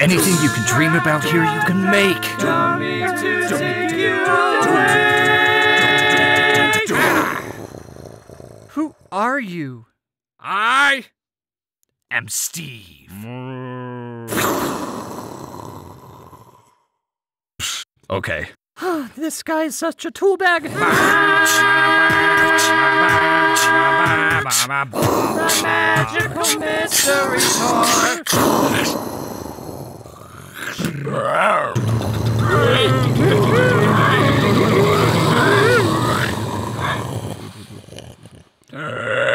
Anything you can dream about here, you can make. Who are you? I am Steve. Okay. this guy is such a tool bag. the magical mystery uh...